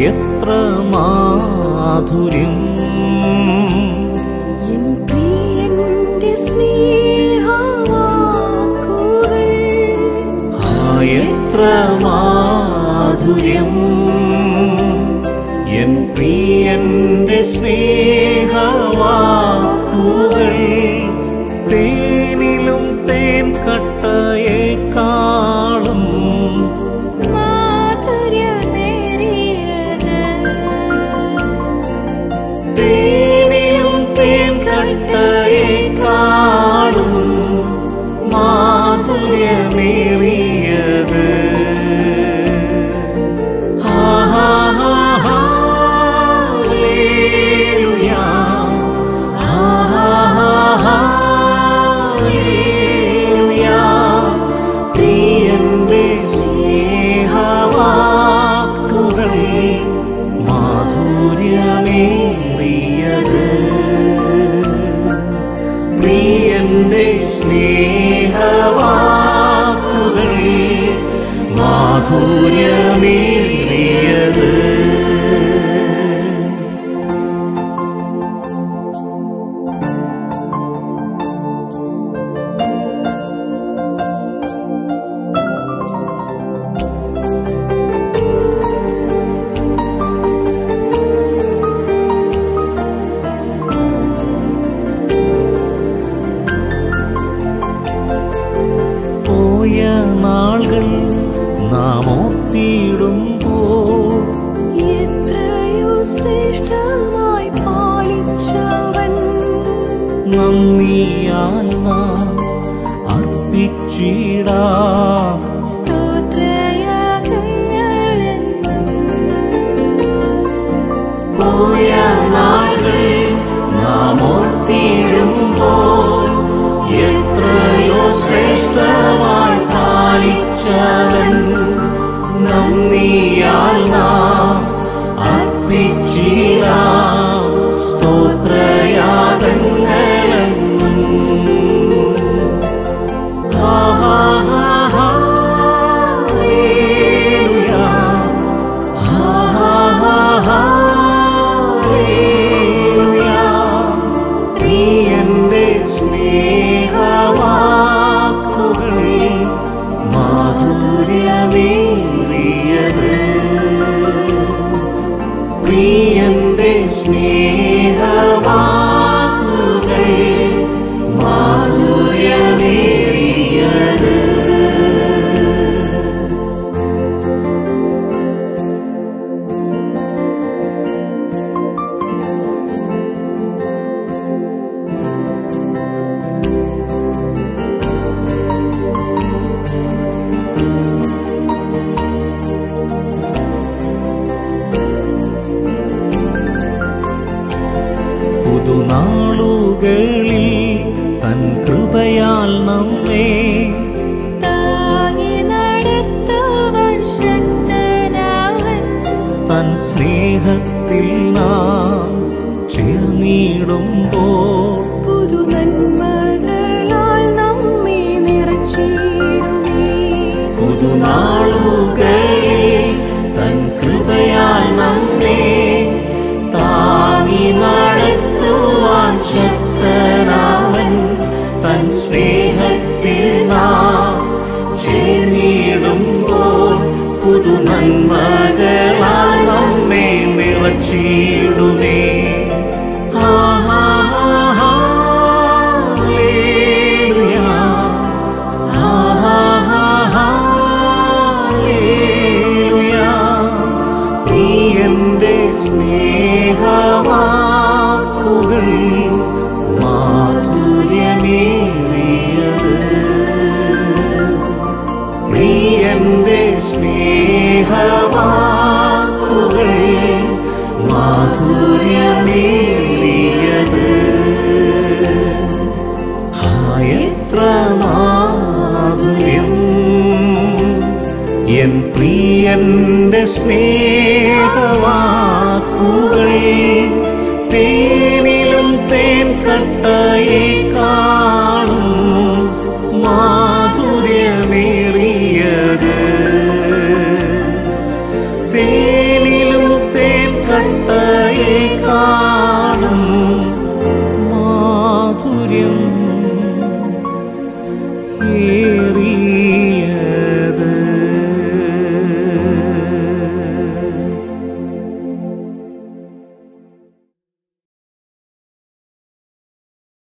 എത്ര മാധുര്യം. എത്ര മാധുര്യം. എൻ പ്രിയന്റെ സ്നേഹ me മാധുര്യമേറിയത് जीड़ा മുകളിൽ തൻ കൃപയാൽ നമ്മെ തൻ സ്നേഹത്തിൽ നാം ചേർന്നിടുമ്പോൾ പുതു നമ്മെ നിറച്ചിടുമേ പുതുനാ പുതു നന്മകളാൽ നമ്മെ നിറച്ചിടും പ്രിയന്റെ സ്നേഹവാക്കുകൾ തേനിലും തേൻ കട്ടയെ കാണും. മാധുര്യമേറിയത് തേനിലും തേൻ കട്ടയെ കാണും.